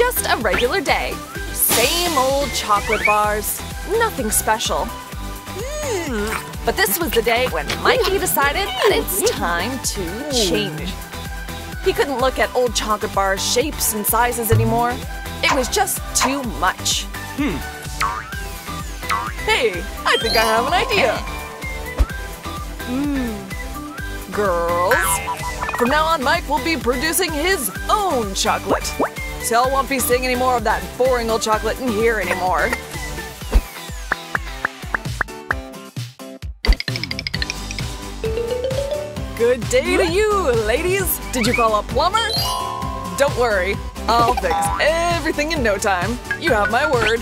Just a regular day. Same old chocolate bars. Nothing special. Hmm. But this was the day when Mikey decided that it's time to change. He couldn't look at old chocolate bars' shapes and sizes anymore. It was just too much. Hmm. Hey, I think I have an idea. Hmm. Girls, from now on Mike will be producing his own chocolate. So I won't be seeing any more of that boring old chocolate in here anymore. Good day to you, ladies! Did you call a plumber? Don't worry, I'll fix everything in no time. You have my word.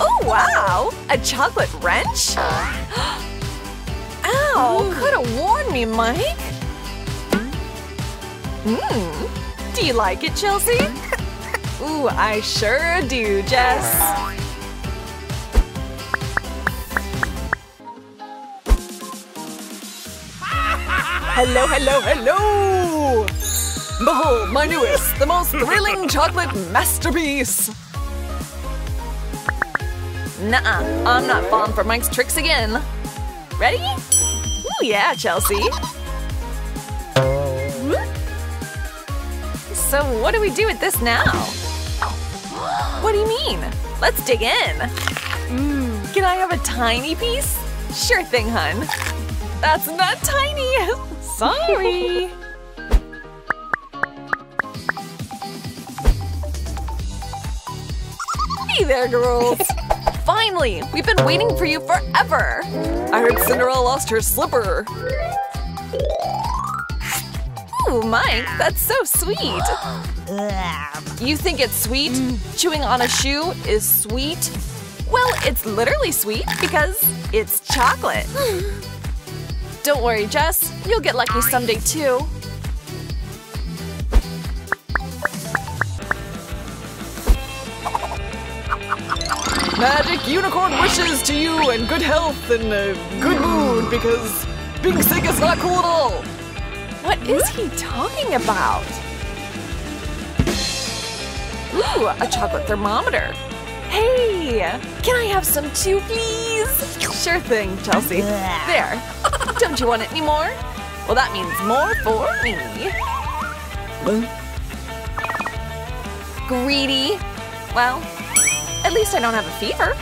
Oh, wow! A chocolate wrench? Ow! Could have warned me, Mike! Mmm. Do you like it, Chelsea? Ooh, I sure do, Jess. Hello, hello, hello! Behold, my newest, the most thrilling chocolate masterpiece! Nuh-uh, I'm not falling for Mike's tricks again. Ready? Ooh, yeah, Chelsea. So what do we do with this now? What do you mean? Let's dig in. Mm, can I have a tiny piece? Sure thing, hun. That's not tiny. Sorry. hey there, girls. Finally, we've been waiting for you forever. I heard Cinderella lost her slipper. Ooh, Mike, that's so sweet. You think it's sweet? Mm. Chewing on a shoe is sweet? Well, it's literally sweet because it's chocolate. Don't worry, Jess. You'll get lucky someday, too. Magic Unicorn wishes to you and good health and a good mood because being sick is not cool at all. What is he talking about? Ooh, a chocolate thermometer. Hey, can I have some too, please? Sure thing, Chelsea. There. Don't you want it anymore? Well, that means more for me. Greedy. Well, at least I don't have a fever.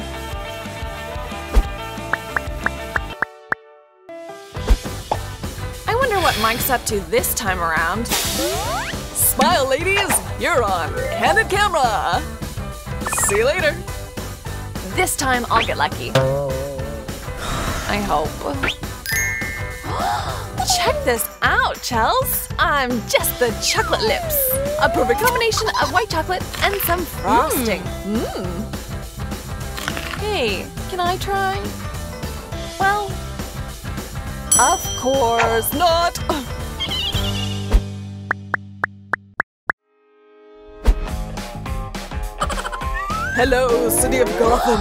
What Mike's up to this time around. Smile, ladies! You're on Candid Camera! See you later! This time I'll get lucky. I hope. Check this out, Chels! I'm just the chocolate lips. A perfect combination of white chocolate and some frosting. Mmm. Hey, can I try? Well, of course not. Hello, City of Gotham.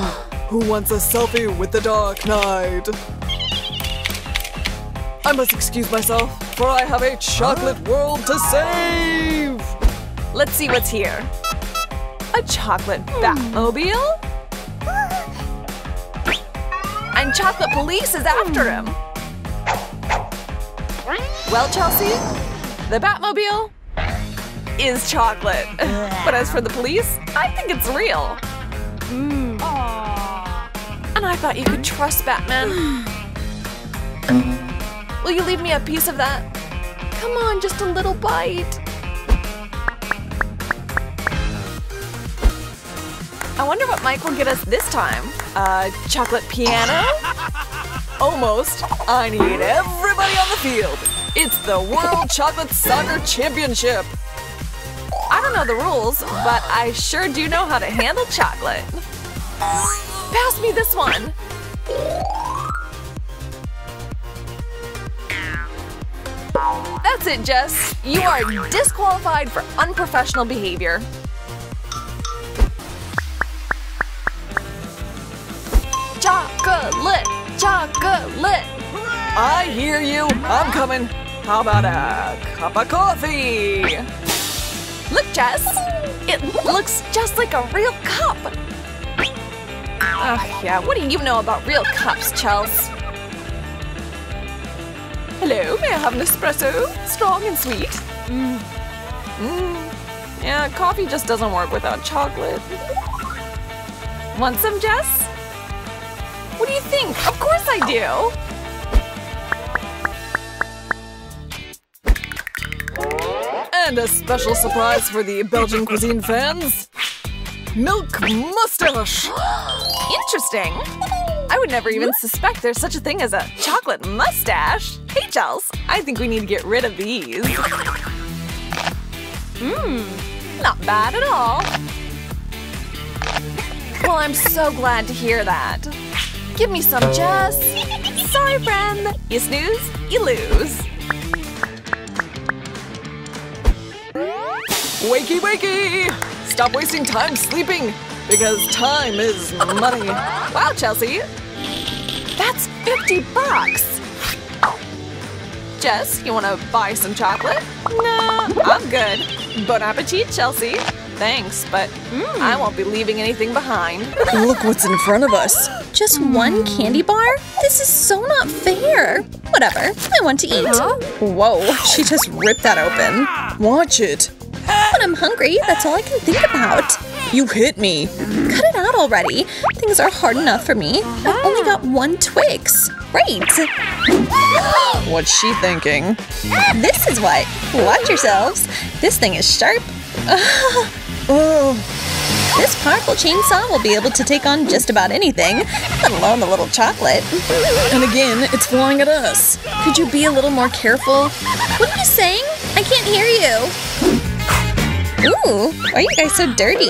Who wants a selfie with the Dark Knight? I must excuse myself, for I have a chocolate world to save! Let's see what's here. A chocolate hmm. Batmobile? And Chocolate Police is after hmm. him! Well, Chelsea, the Batmobile is chocolate. but as for the police, I think it's real. Mm. And I thought you could trust Batman. Will you leave me a piece of that? Come on, just a little bite. I wonder what Mike will get us this time. Uh, chocolate piano? Almost. I need everybody on the field. It's the World Chocolate Soccer Championship. I don't know the rules, but I sure do know how to handle chocolate. Pass me this one. That's it, Jess. You are disqualified for unprofessional behavior. Chocolate! Chocolate! I hear you. I'm coming. How about a cup of coffee? Look, Jess! It looks just like a real cup! Ugh, yeah, what do you know about real cups, Chels? Hello, may I have an espresso? Strong and sweet? Mmm. Mmm. Yeah, coffee just doesn't work without chocolate. Want some, Jess? What do you think? Of course I do! And a special surprise for the Belgian cuisine fans. Milk mustache! Interesting. I would never even suspect there's such a thing as a chocolate mustache. Hey, Chels, I think we need to get rid of these. Mmm, not bad at all. Well, I'm so glad to hear that. Give me some, Jess. Sorry, friend. You snooze, you lose. Wakey, wakey! Stop wasting time sleeping, because time is money. Wow, Chelsea. That's 50 bucks. Jess, you want to buy some chocolate? Nah, I'm good. Bon appetit, Chelsea. Thanks, but mm. I won't be leaving anything behind. Look what's in front of us. Just one candy bar? This is so not fair. Whatever, I want to eat. Huh? Whoa, she just ripped that open. Watch it. When I'm hungry, that's all I can think about. You hit me. Cut it out already. Things are hard enough for me. I've only got one Twix. Great. What's she thinking? This is what. Watch yourselves. This thing is sharp. oh. This powerful chainsaw will be able to take on just about anything, let alone the little chocolate. And again, it's flying at us. Could you be a little more careful? What are you saying? I can't hear you. Ooh, why are you guys so dirty?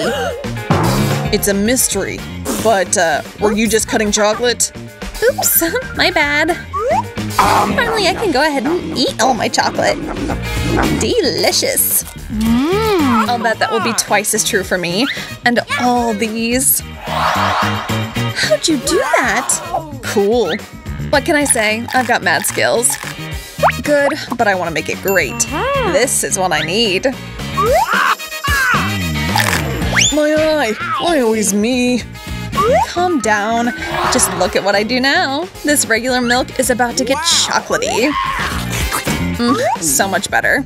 It's a mystery. But, uh, were you just cutting chocolate? Oops, my bad. Finally, I can go ahead and eat all my chocolate. Delicious. Mm. I'll bet that will be twice as true for me. And all these. How'd you do that? Cool. What can I say? I've got mad skills. Good, but I want to make it great. This is what I need. My eye! Why always me? Calm down. Just look at what I do now. This regular milk is about to get chocolatey. Mm, so much better.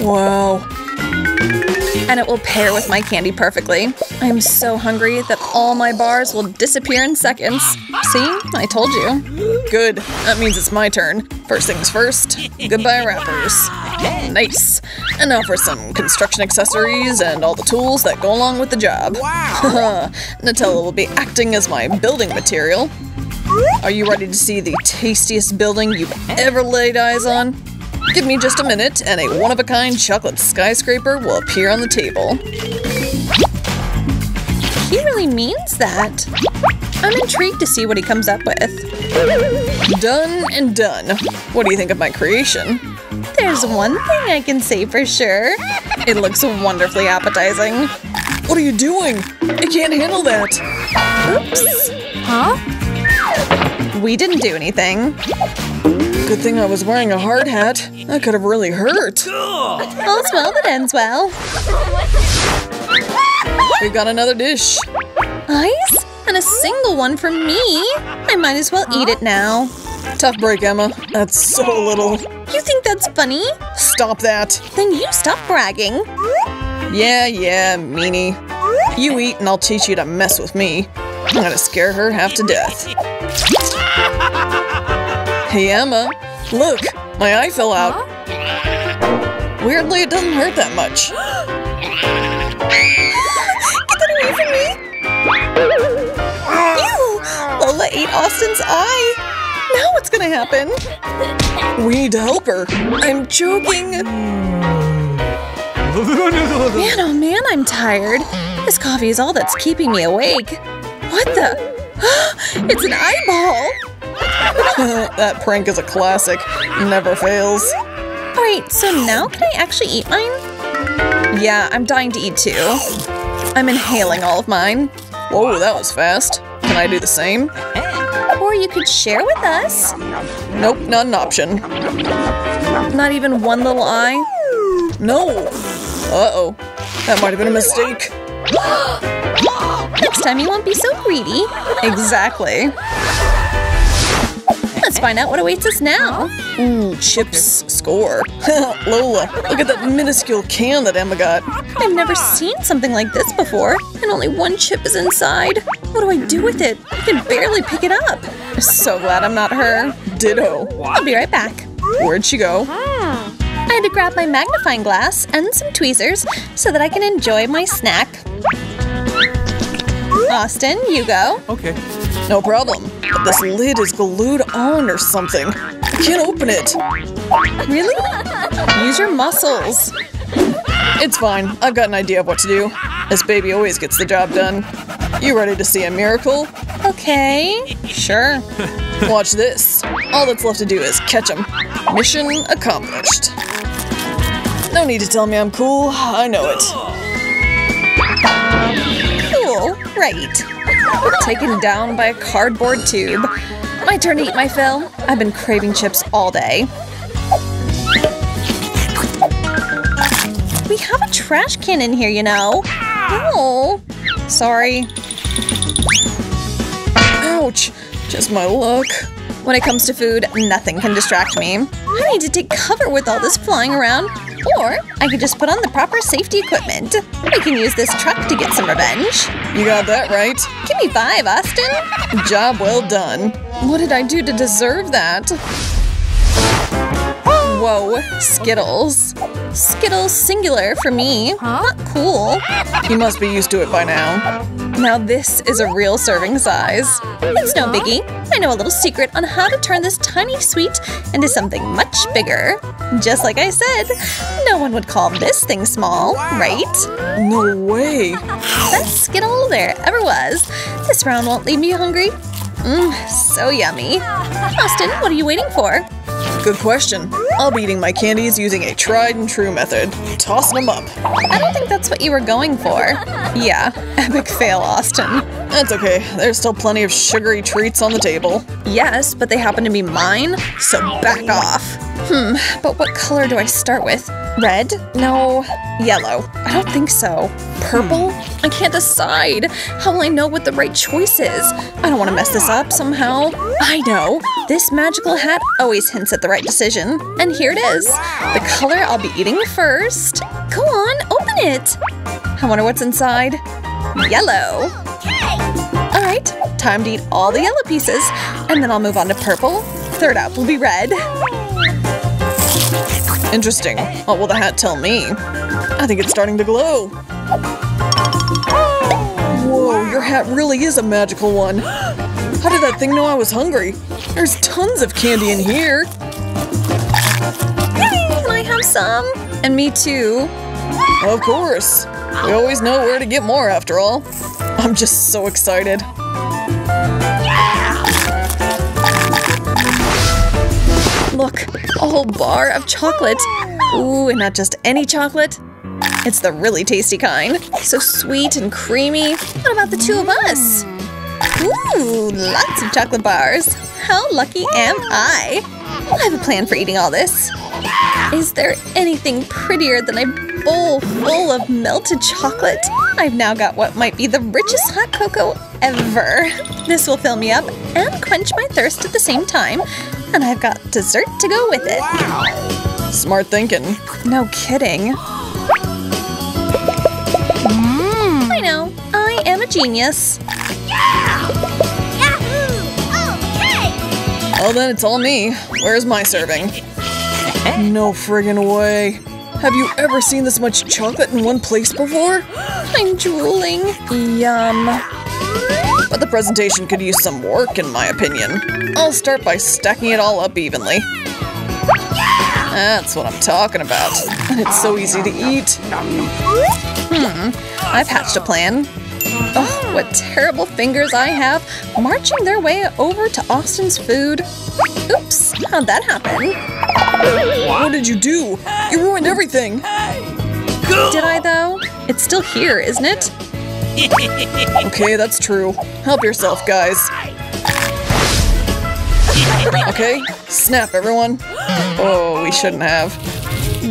Wow. And it will pair with my candy perfectly. I am so hungry that all my bars will disappear in seconds. See? I told you. Good. That means it's my turn. First things first. Goodbye wrappers. Nice. And now for some construction accessories and all the tools that go along with the job. Wow. Nutella will be acting as my building material. Are you ready to see the tastiest building you've ever laid eyes on? Give me just a minute and a one-of-a-kind chocolate skyscraper will appear on the table. He really means that. I'm intrigued to see what he comes up with. Done and done. What do you think of my creation? There's one thing I can say for sure. It looks wonderfully appetizing. What are you doing? I can't handle that. Oops. Huh? We didn't do anything. Good thing I was wearing a hard hat. That could have really hurt. All's well that ends well. We got another dish. Ice? And a single one for me? I might as well eat it now. Tough break, Emma. That's so little. You think that's funny? Stop that. Then you stop bragging. Yeah, yeah, meanie. You eat and I'll teach you to mess with me. I'm gonna scare her half to death. Hey, Emma. Look, my eye fell out. Huh? Weirdly, it doesn't hurt that much. Get that away from me! Ew! Lola ate Austin's eye! Now what's gonna happen? We need to help her. I'm choking. Man, oh man, I'm tired. This coffee is all that's keeping me awake. What the? it's an eyeball! that prank is a classic. Never fails. Alright, so now can I actually eat mine? Yeah, I'm dying to eat too. I'm inhaling all of mine. Whoa, that was fast. Can I do the same? Or you could share with us. Nope, not an option. Not even one little eye? No! Uh-oh. That might have been a mistake. Next time you won't be so greedy. Exactly. Let's find out what awaits us now. Ooh, chips score. Lola, look at that minuscule can that Emma got. I've never seen something like this before, and only one chip is inside. What do I do with it? I can barely pick it up. So glad I'm not her. Ditto. I'll be right back. Where'd she go? Ah. I had to grab my magnifying glass and some tweezers so that I can enjoy my snack. Austin, you go. Okay. No problem. But this lid is glued on or something. I can't open it. Really? Use your muscles. It's fine. I've got an idea of what to do. This baby always gets the job done. You ready to see a miracle? Okay. Sure. Watch this. All that's left to do is catch him. Mission accomplished. No need to tell me I'm cool. I know it. Right. Taken down by a cardboard tube. My turn to eat my fill. I've been craving chips all day. We have a trash can in here, you know. Oh, sorry. Ouch. Just my luck. When it comes to food, nothing can distract me. I need to take cover with all this flying around. Or I could just put on the proper safety equipment. We can use this truck to get some revenge. You got that right. Give me five, Austin. Job well done. What did I do to deserve that? Whoa, Skittles. Skittles singular for me. Not cool. You must be used to it by now. Now this is a real serving size. It's no biggie. I know a little secret on how to turn this tiny sweet into something much bigger. Just like I said, no one would call this thing small, right? No way. Best Skittle there ever was. This round won't leave me hungry. Mmm, so yummy. Austin, what are you waiting for? Good question. I'll be eating my candies using a tried and true method. Tossing them up. I don't think that's what you were going for. Yeah, epic fail, Austin. That's okay. There's still plenty of sugary treats on the table. Yes, but they happen to be mine, so back off. Hmm, but what color do I start with? Red? No. Yellow? I don't think so. Purple? Hmm. I can't decide. How will I know what the right choice is? I don't want to mess this up somehow. I know. This magical hat always hints at the right decision. And here it is. The color I'll be eating first. Go on, open it. I wonder what's inside. Yellow. Alright, time to eat all the yellow pieces, and then I'll move on to purple. Third up will be red. Interesting. What will the hat tell me? I think it's starting to glow. Whoa, your hat really is a magical one. How did that thing know I was hungry? There's tons of candy in here. Can I have some? And me too. Of course. We always know where to get more after all. I'm just so excited. Look, a whole bar of chocolate. Ooh, and not just any chocolate. It's the really tasty kind. So sweet and creamy. What about the two of us? Ooh, lots of chocolate bars. How lucky am I? I have a plan for eating all this. Is there anything prettier than a bowl full of melted chocolate? I've now got what might be the richest hot cocoa ever. This will fill me up and quench my thirst at the same time. And I've got dessert to go with it. Wow. Smart thinking. No kidding. Mm. I know, I am a genius. Yahoo! Okay! Well, then it's all me. Where's my serving? No friggin' way. Have you ever seen this much chocolate in one place before? I'm drooling. Yum. The presentation could use some work, in my opinion. I'll start by stacking it all up evenly. That's what I'm talking about. And it's so easy to eat. Hmm, I've hatched a plan. Oh, what terrible fingers I have, marching their way over to Austin's food. Oops, how'd that happen? What did you do? You ruined everything. Did I though? It's still here, isn't it? Okay, that's true. Help yourself, guys. Okay, snap, everyone. Oh, we shouldn't have.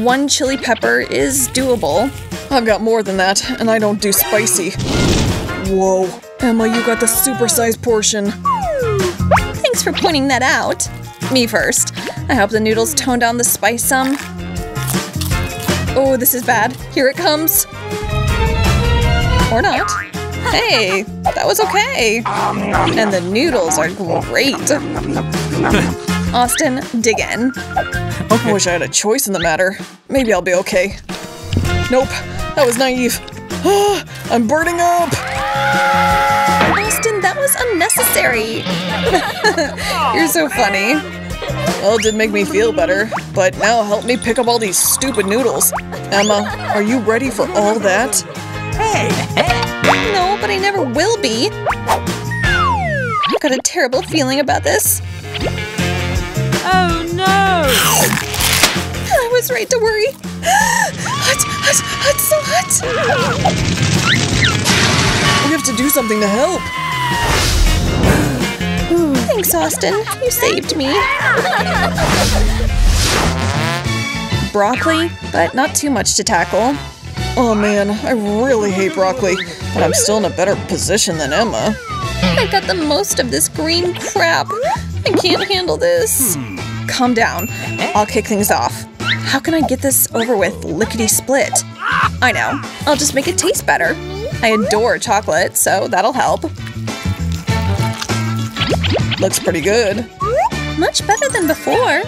One chili pepper is doable. I've got more than that, and I don't do spicy. Whoa. Emma, you got the supersized portion. Thanks for pointing that out. Me first. I hope the noodles tone down the spice some. Oh, this is bad. Here it comes. Or not. Hey, that was okay. And the noodles are great. Austin, dig in. I wish I had a choice in the matter. Maybe I'll be okay. Nope, that was naive. I'm burning up! Austin, that was unnecessary. You're so funny. Well, it did make me feel better, but now help me pick up all these stupid noodles. Emma, are you ready for all that? No, but I never will be. I've got a terrible feeling about this. Oh no! I was right to worry. Hot, hot, hot, so hot. We have to do something to help. Thanks, Austin. You saved me. Broccoli, but not too much to tackle. Oh man, I really hate broccoli, but I'm still in a better position than Emma. I got the most of this green crap. I can't handle this. Calm down. I'll kick things off. How can I get this over with lickety split? I know. I'll just make it taste better. I adore chocolate, so that'll help. Looks pretty good. Much better than before.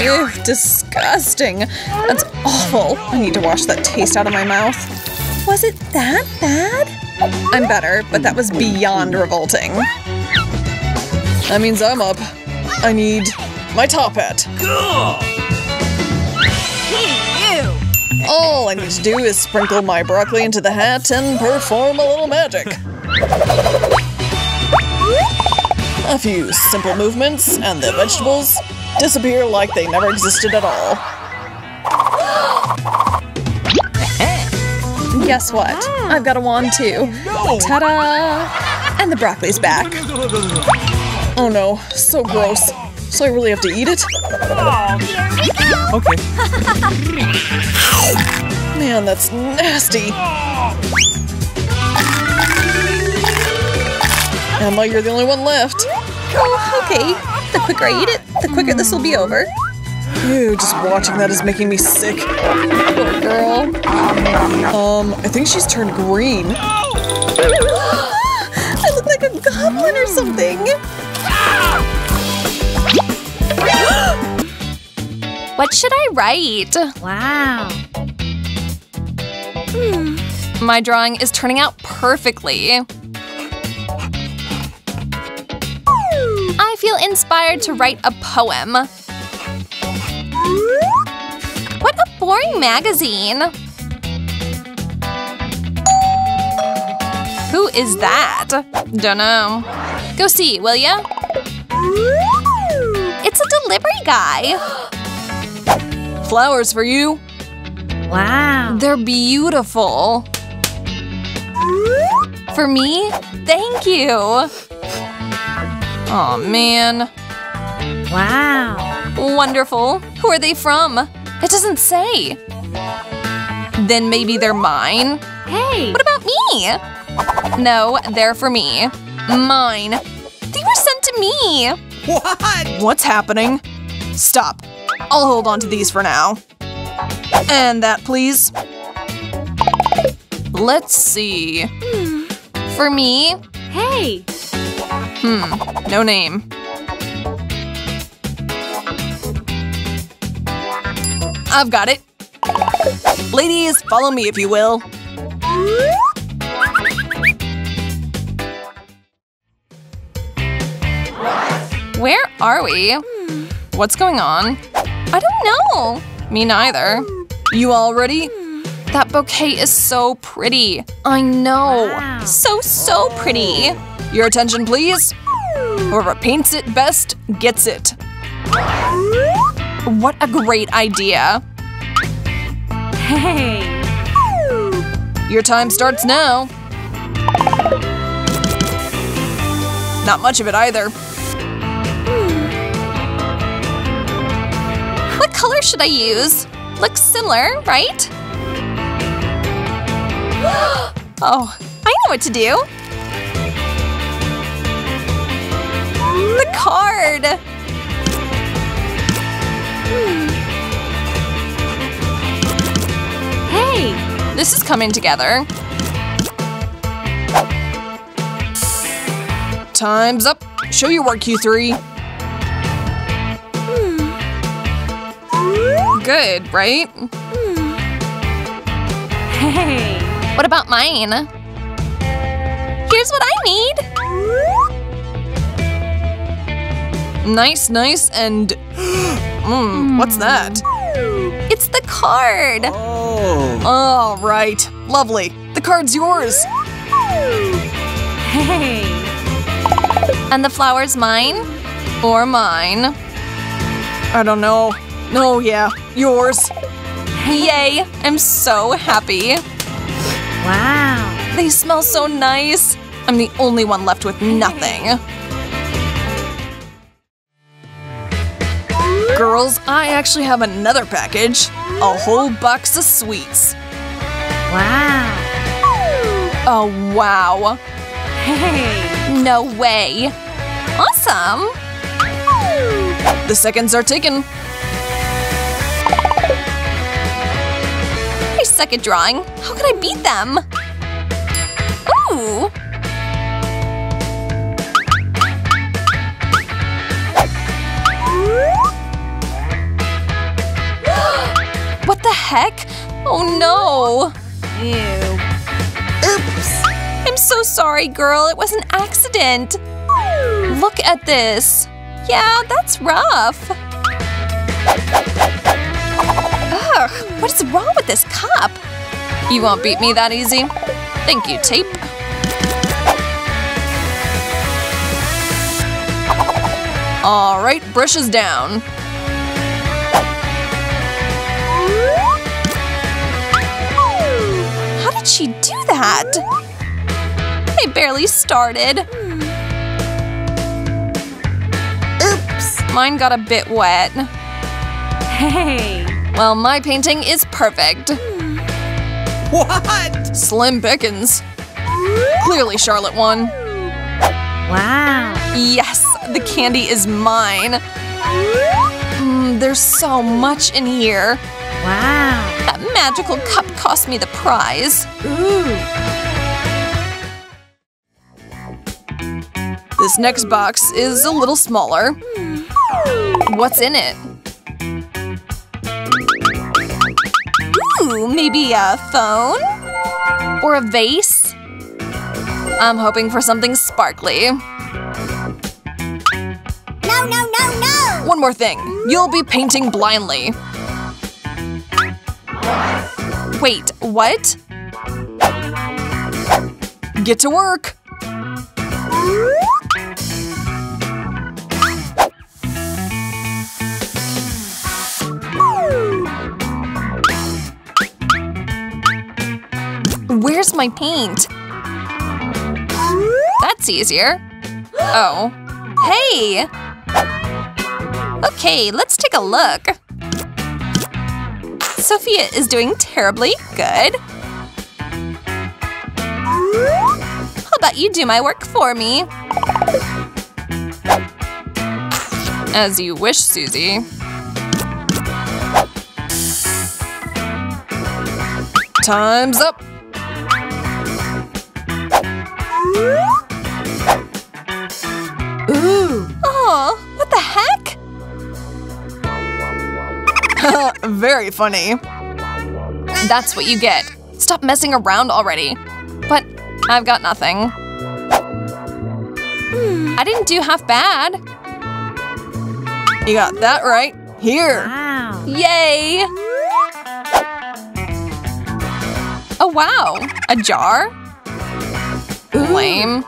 Ew, disgusting. That's awful. I need to wash that taste out of my mouth. Was it that bad? I'm better, but that was beyond revolting. That means I'm up. I need my top hat. All I need to do is sprinkle my broccoli into the hat and perform a little magic. A few simple movements, and the vegetables disappear like they never existed at all. Guess what? Ah. I've got a wand too. Ta-da! And the broccoli's back. Oh no, so gross. So I really have to eat it? Okay. Man, that's nasty. Emma, you're the only one left. Oh, okay. The quicker I eat it, quicker this will be over. Ew, just watching that is making me sick. Poor girl. Um, I think she's turned green. I look like a goblin or something. What should I write? Wow. My drawing is turning out perfectly. Feel inspired to write a poem. What a boring magazine! Who is that? Dunno. Go see, will ya? It's a delivery guy. Flowers for you. Wow. They're beautiful. For me? Thank you. Oh man. Wow. Wonderful. Who are they from? It doesn't say. Then maybe they're mine? Hey. What about me? No, they're for me. Mine. They were sent to me. What? What's happening? Stop. I'll hold on to these for now. And that, please. Let's see. Hmm. For me? Hey. Hmm. No name. I've got it. Ladies, follow me if you will. Where are we? What's going on? I don't know. Me neither. You all ready? That bouquet is so pretty. I know. Wow. So, so pretty. Your attention, please. Whoever paints it best gets it. What a great idea. Hey. Your time starts now. Not much of it either. What color should I use? Looks similar, right? oh, I know what to do. Card! Hmm. Hey! This is coming together. Time's up. Show your work, Q3. Hmm. Good, right? Hmm. Hey! What about mine? Here's what I need. Nice, nice, and. Mmm, what's that? It's the card. Oh. All right, lovely. The card's yours. Hey! And the flower's mine? Or mine? I don't know. No, yeah, yours. Yay, I'm so happy. Wow! They smell so nice. I'm the only one left with nothing. Girls, I actually have another package. A whole box of sweets. Wow! Oh, wow. Hey! No way. Awesome. The seconds are ticking. I suck at drawing. How can I beat them? Ooh. Oh no. Ew! Oops! I'm so sorry, girl. It was an accident. Look at this. Yeah, that's rough. Ugh, what is wrong with this cup? You won't beat me that easy. Thank you, tape. All right, brushes down. That? I barely started. Oops, mine got a bit wet. Hey! Well, my painting is perfect. What? Slim Pickens. Clearly Charlotte won. Wow! Yes, the candy is mine. Mm, there's so much in here. Wow! That magical cup cost me the prize. Ooh. This next box is a little smaller. Hmm. What's in it? Ooh, maybe a phone? Or a vase? I'm hoping for something sparkly. No, no, no, no! One more thing. You'll be painting blindly. Wait, what? Get to work. Where's my paint? That's easier. Oh. Hey! Okay, let's take a look. Sophia is doing terribly good. How about you do my work for me? As you wish, Susie. Time's up. Ooh! Oh, Very funny. That's what you get. Stop messing around already. But I've got nothing. Hmm. I didn't do half bad. You got that right. Here. Wow! Yay! Oh wow, a jar? Lame.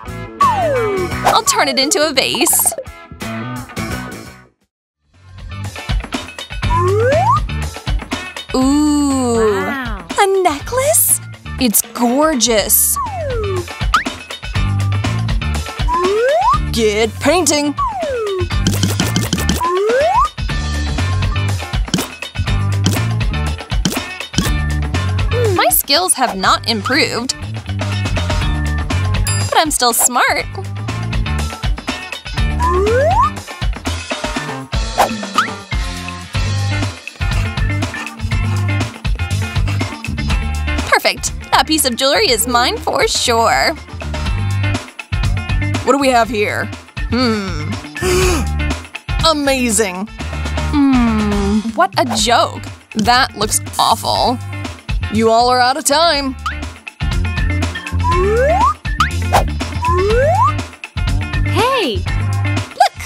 I'll turn it into a vase. It's gorgeous! Get painting! My skills have not improved. But I'm still smart. That piece of jewelry is mine for sure. What do we have here? Hmm. Amazing. Hmm. What a joke. That looks awful. You all are out of time. Hey! Look!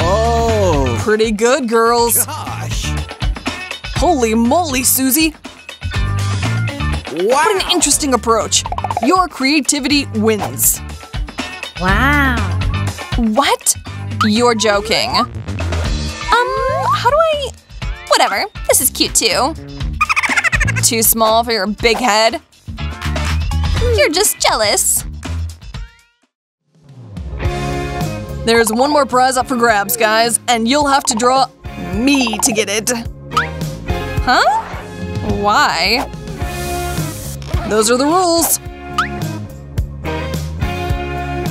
Oh, Pretty good, girls. gosh. Holy moly, Susie. Wow. What an interesting approach. Your creativity wins. Wow! What? You're joking. Um, how do I. Whatever. This is cute too. Too small for your big head? You're just jealous. There's one more prize up for grabs, guys, and you'll have to draw me to get it. Huh? Why? Those are the rules.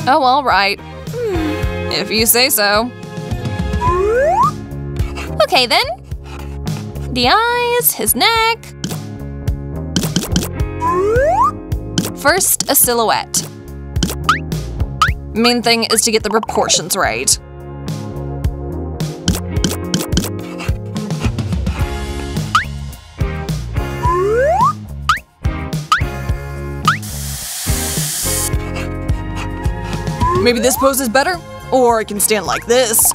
Oh, alright. Hmm, if you say so. Okay then. The eyes, his neck. First, a silhouette. Main thing is to get the proportions right. Maybe this pose is better? Or I can stand like this.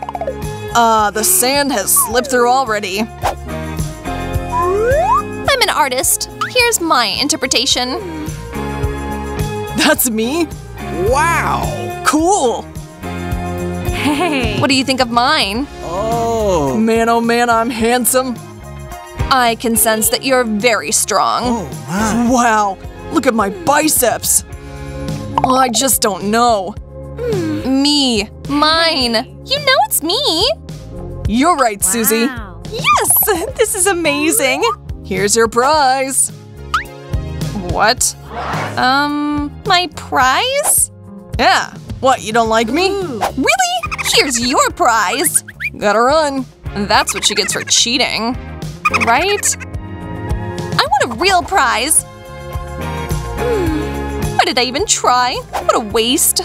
Ah, the sand has slipped through already. I'm an artist. Here's my interpretation. That's me? Wow. Cool! Hey! What do you think of mine? Oh. Man, oh man, I'm handsome. I can sense that you're very strong. Oh, my. Wow, look at my biceps. I just don't know. Me. Mine. You know it's me. You're right, Susie. Yes! This is amazing. Here's your prize. What? Um, my prize? Yeah. What, you don't like me? Really? Here's your prize. Gotta run. That's what she gets for cheating. Right? I want a real prize. Hmm. Why did I even try? What a waste.